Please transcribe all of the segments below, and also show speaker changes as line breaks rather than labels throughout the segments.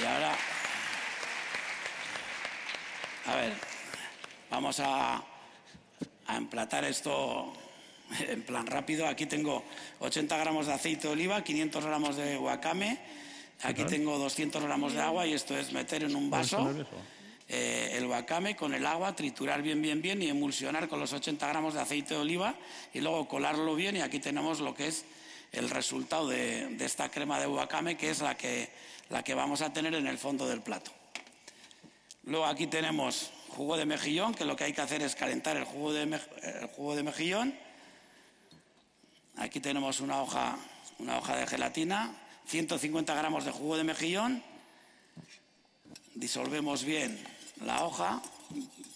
Y ahora, a ver, vamos a, a emplatar esto en plan rápido. Aquí tengo 80 gramos de aceite de oliva, 500 gramos de wakame, aquí tengo 200 gramos de agua y esto es meter en un vaso eh, el wakame con el agua, triturar bien, bien, bien y emulsionar con los 80 gramos de aceite de oliva y luego colarlo bien. Y aquí tenemos lo que es el resultado de, esta crema de wakame que es la que, la que vamos a tener en el fondo del plato. Luego aquí tenemos jugo de mejillón, que lo que hay que hacer es calentar el jugo de, el jugo de mejillón. Aquí tenemos una hoja, una hoja de gelatina, 150 gramos de jugo de mejillón. Disolvemos bien la hoja,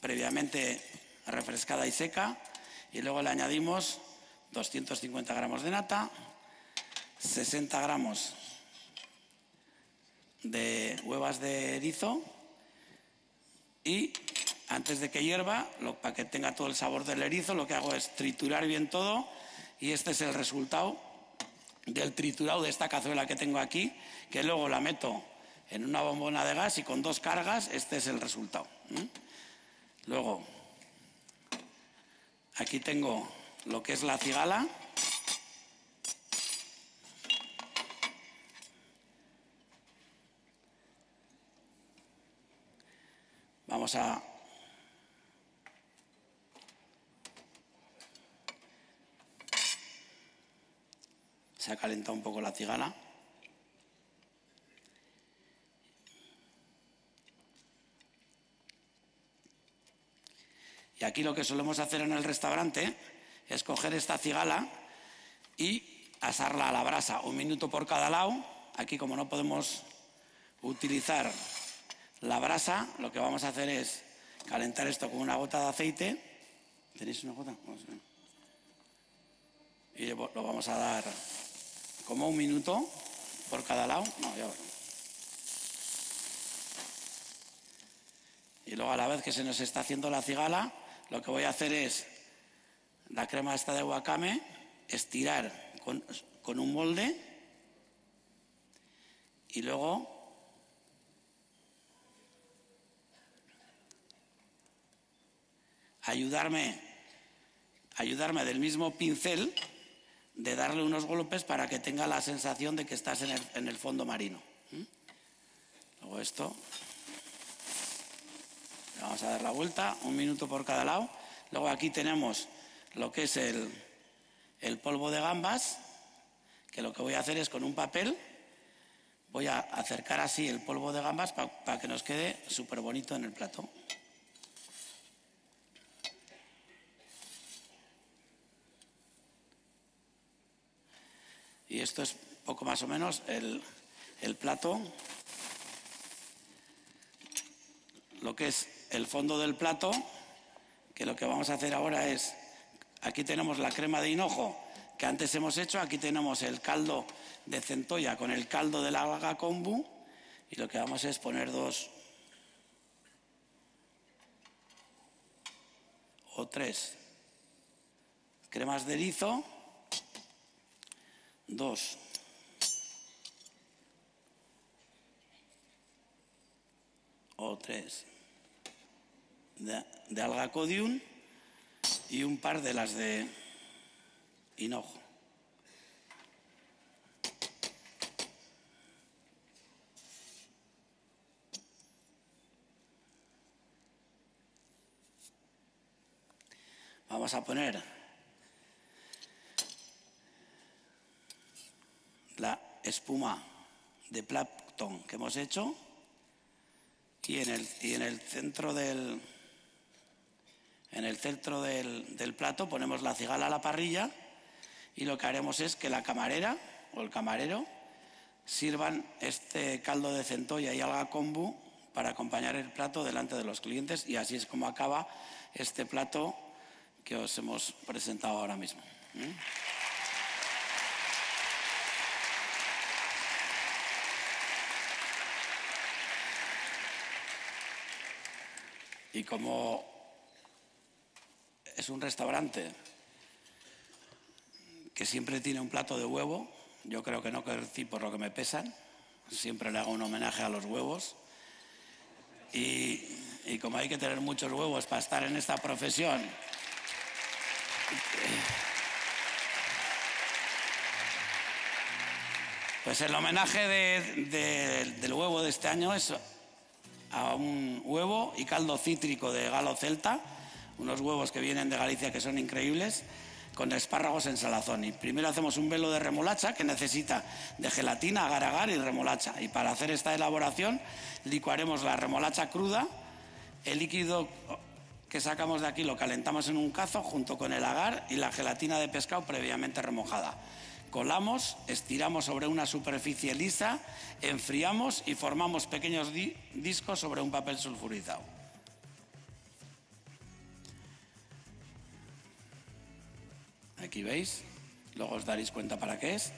previamente refrescada y seca, y luego le añadimos 250 gramos de nata, 60 gramos de huevas de erizo y antes de que hierva, para que tenga todo el sabor del erizo, lo que hago es triturar bien todo y este es el resultado del triturado de esta cazuela que tengo aquí, que luego la meto en una bombona de gas y con dos cargas este es el resultado. Luego, aquí tengo lo que es la cigala. Vamos a Se ha calentado un poco la cigala. Y aquí lo que solemos hacer en el restaurante es coger esta cigala y asarla a la brasa, un minuto por cada lado. Aquí como no podemos utilizar la brasa, lo que vamos a hacer es calentar esto con una gota de aceite. ¿Tenéis una gota? Y lo vamos a dar como un minuto por cada lado. No, ya Y luego a la vez que se nos está haciendo la cigala, lo que voy a hacer es la crema esta de wakame, estirar con, con un molde y luego ayudarme, ayudarme del mismo pincel de darle unos golpes para que tenga la sensación de que estás en el, fondo marino. Luego esto, vamos a dar la vuelta, un minuto por cada lado. Luego aquí tenemos lo que es el, polvo de gambas, que lo que voy a hacer es con un papel, voy a acercar así el polvo de gambas para que nos quede súper bonito en el plato. Y esto es poco más o menos el, plato. Lo que es el fondo del plato, que lo que vamos a hacer ahora es, aquí tenemos la crema de hinojo que antes hemos hecho, aquí tenemos el caldo de centolla con el caldo de la alga kombu y lo que vamos es poner dos o tres cremas de erizo dos, o tres de, de alga codium y un par de las de hinojo. Vamos a poner la espuma de plancton que hemos hecho y en el, y en el centro del en el centro del, del plato ponemos la cigala a la parrilla y lo que haremos es que la camarera o el camarero sirvan este caldo de centolla y alga kombu para acompañar el plato delante de los clientes y así es como acaba este plato que os hemos presentado ahora mismo. ¿Mm? Y como es un restaurante que siempre tiene un plato de huevo, yo creo que no crecí por lo que me pesan, siempre le hago un homenaje a los huevos. Y, como hay que tener muchos huevos para estar en esta profesión, pues el homenaje del huevo de este año es a un huevo y caldo cítrico de galo celta, unos huevos que vienen de Galicia que son increíbles, con espárragos en salazón. Y primero hacemos un velo de remolacha que necesita de gelatina, agar agar y remolacha. Y para hacer esta elaboración licuaremos la remolacha cruda, el líquido que sacamos de aquí lo calentamos en un cazo junto con el agar y la gelatina de pescado previamente remojada. Colamos, estiramos sobre una superficie lisa, enfriamos y formamos pequeños discos sobre un papel sulfurizado. Aquí veis, luego os daréis cuenta para qué es.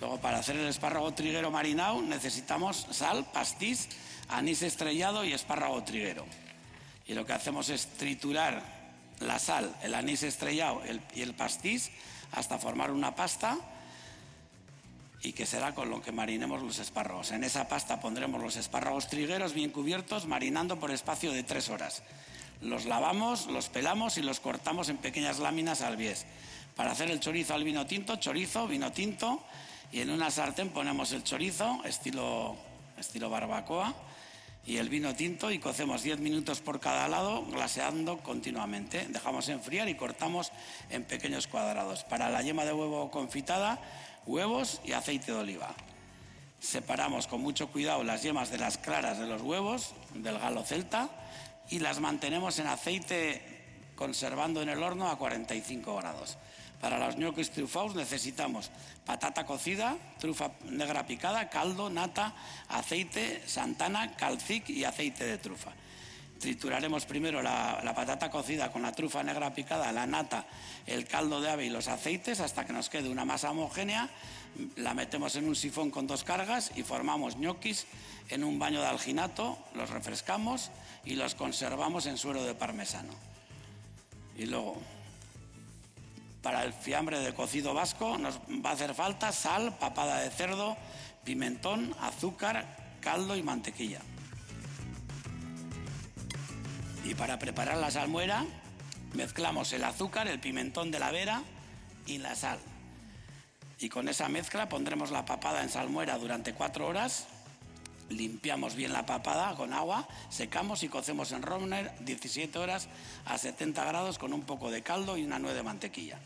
Luego para hacer el espárrago triguero marinado necesitamos sal, pastís, anís estrellado y espárrago triguero. Y lo que hacemos es triturar la sal, el anís estrellado y el pastís hasta formar una pasta y que será con lo que marinemos los espárragos. En esa pasta pondremos los espárragos trigueros bien cubiertos, marinando por espacio de tres horas. Los lavamos, los pelamos y los cortamos en pequeñas láminas al bies. Para hacer el chorizo al vino tinto, chorizo, vino tinto, y en una sartén ponemos el chorizo, estilo, estilo barbacoa, y el vino tinto y cocemos 10 minutos por cada lado, glaseando continuamente. Dejamos enfriar y cortamos en pequeños cuadrados. Para la yema de huevo confitada, huevos y aceite de oliva. Separamos con mucho cuidado las yemas de las claras de los huevos, del galo celta, y las mantenemos en aceite conservando en el horno a 45 grados. Para los ñoquis trufados necesitamos patata cocida, trufa negra picada, caldo, nata, aceite, santana, calcic y aceite de trufa. Trituraremos primero la, patata cocida con la trufa negra picada, la nata, el caldo de ave y los aceites hasta que nos quede una masa homogénea. La metemos en un sifón con dos cargas y formamos ñoquis en un baño de alginato, los refrescamos y los conservamos en suero de parmesano. Y luego para el fiambre de cocido vasco nos va a hacer falta sal, papada de cerdo, pimentón, azúcar, caldo y mantequilla. Y para preparar la salmuera mezclamos el azúcar, el pimentón de la vera y la sal. Y con esa mezcla pondremos la papada en salmuera durante cuatro horas, limpiamos bien la papada con agua, secamos y cocemos en Romner 17 horas a 70 grados con un poco de caldo y una nuez de mantequilla.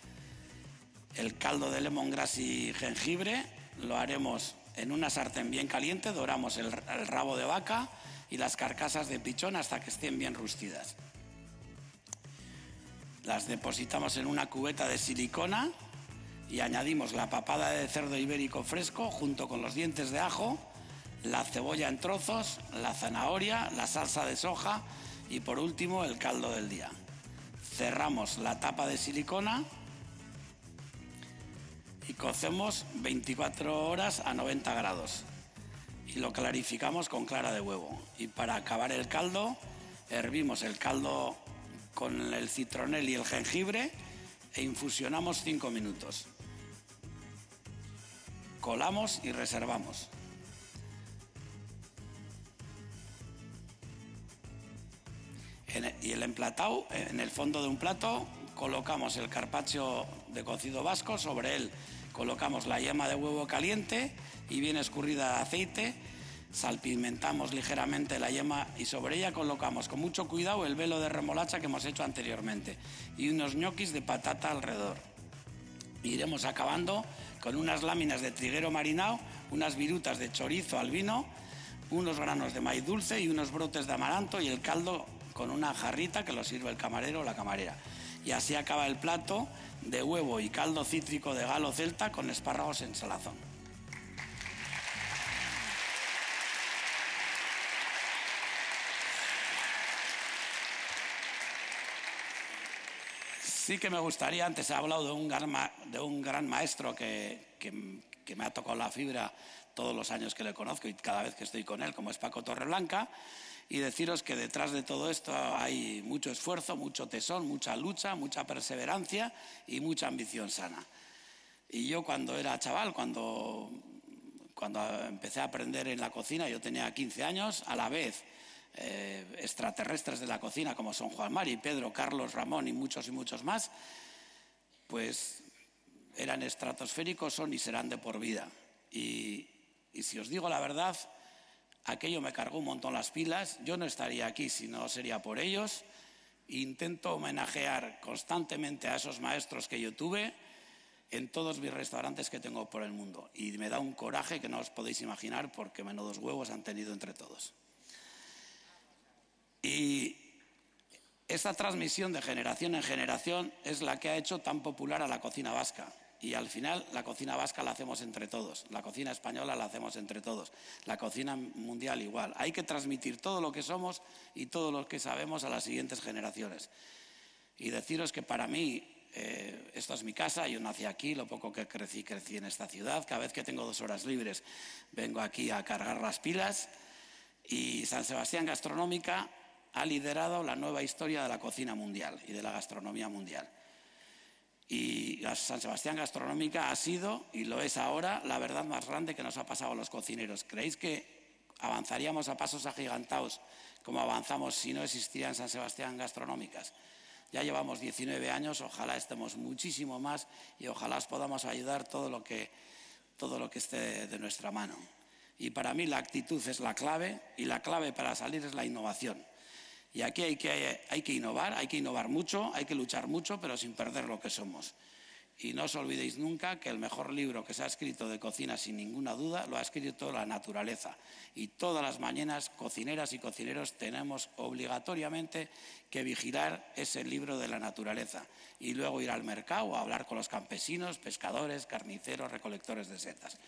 El caldo de lemongrass y jengibre lo haremos en una sartén bien caliente, doramos el, rabo de vaca y las carcasas de pichón hasta que estén bien rustidas. Las depositamos en una cubeta de silicona y añadimos la papada de cerdo ibérico fresco junto con los dientes de ajo, la cebolla en trozos, la zanahoria, la salsa de soja y por último el caldo del día. Cerramos la tapa de silicona y cocemos 24 horas a 90 grados y lo clarificamos con clara de huevo. Y para acabar el caldo, hervimos el caldo con el citronel y el jengibre e infusionamos 5 minutos. Colamos y reservamos. Y el emplatado, en el fondo de un plato, colocamos el carpaccio de cocido vasco, sobre él colocamos la yema de huevo caliente y bien escurrida de aceite, salpimentamos ligeramente la yema y sobre ella colocamos con mucho cuidado el velo de remolacha que hemos hecho anteriormente y unos ñoquis de patata alrededor. Iremos acabando con unas láminas de triguero marinado, unas virutas de chorizo al vino, unos granos de maíz dulce y unos brotes de amaranto y el caldo con una jarrita que lo sirve el camarero o la camarera. Y así acaba el plato de huevo y caldo cítrico de galo celta con espárragos en salazón. Sí que me gustaría, antes he hablado de un gran, maestro que, que me ha tocado la fibra todos los años que le conozco y cada vez que estoy con él, como es Paco Torreblanca, y deciros que detrás de todo esto hay mucho esfuerzo, mucho tesón, mucha lucha, mucha perseverancia y mucha ambición sana. Y yo cuando era chaval, cuando cuando empecé a aprender en la cocina, yo tenía 15 años, a la vez eh, extraterrestres de la cocina como son Juan Mari, Pedro, Carlos, Ramón y muchos y muchos más, pues eran estratosféricos, son y serán de por vida. Y, y si os digo la verdad, aquello me cargó un montón las pilas, yo no estaría aquí si no sería por ellos. Intento homenajear constantemente a esos maestros que yo tuve en todos mis restaurantes que tengo por el mundo. Y me da un coraje que no os podéis imaginar porque menudos huevos han tenido entre todos. Y esta transmisión de generación en generación es la que ha hecho tan popular a la cocina vasca. Y al final la cocina vasca la hacemos entre todos, la cocina española la hacemos entre todos, la cocina mundial igual. Hay que transmitir todo lo que somos y todo lo que sabemos a las siguientes generaciones. Y deciros que para mí eh, esto es mi casa, yo nací aquí, lo poco que crecí, crecí en esta ciudad. Cada vez que tengo dos horas libres vengo aquí a cargar las pilas. Y San Sebastián Gastronómica ha liderado la nueva historia de la cocina mundial y de la gastronomía mundial. Y San Sebastián Gastronómica ha sido, y lo es ahora, la verdad más grande que nos ha pasado a los cocineros. ¿Creéis que avanzaríamos a pasos agigantados como avanzamos si no existían San Sebastián Gastronómicas? Ya llevamos 19 años, ojalá estemos muchísimo más y ojalá os podamos ayudar todo lo que, todo lo que esté de nuestra mano. Y para mí la actitud es la clave y la clave para salir es la innovación. Y aquí hay que, innovar, hay que innovar mucho, hay que luchar mucho, pero sin perder lo que somos. Y no os olvidéis nunca que el mejor libro que se ha escrito de cocina, sin ninguna duda, lo ha escrito la naturaleza. Y todas las mañanas, cocineras y cocineros, tenemos obligatoriamente que vigilar ese libro de la naturaleza. Y luego ir al mercado a hablar con los campesinos, pescadores, carniceros, recolectores de setas.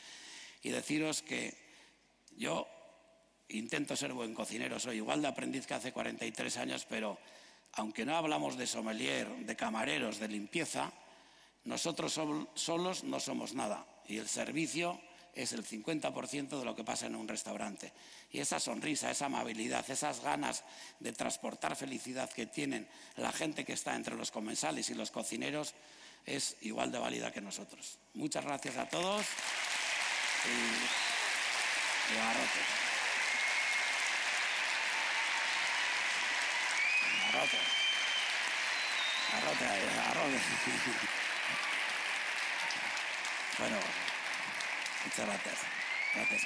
Y deciros que yo intento ser buen cocinero, soy igual de aprendiz que hace 43 años, pero aunque no hablamos de sommelier, de camareros, de limpieza, nosotros solos no somos nada y el servicio es el 50% de lo que pasa en un restaurante. Y esa sonrisa, esa amabilidad, esas ganas de transportar felicidad que tienen la gente que está entre los comensales y los cocineros es igual de válida que nosotros. Muchas gracias a todos y, arrote. Arrote. Arrote. Bueno, muchas gracias. Gracias.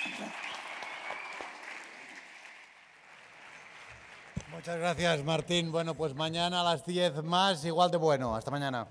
Muchas gracias, Martín. Bueno, pues mañana a las 10 más, igual de bueno. Hasta mañana.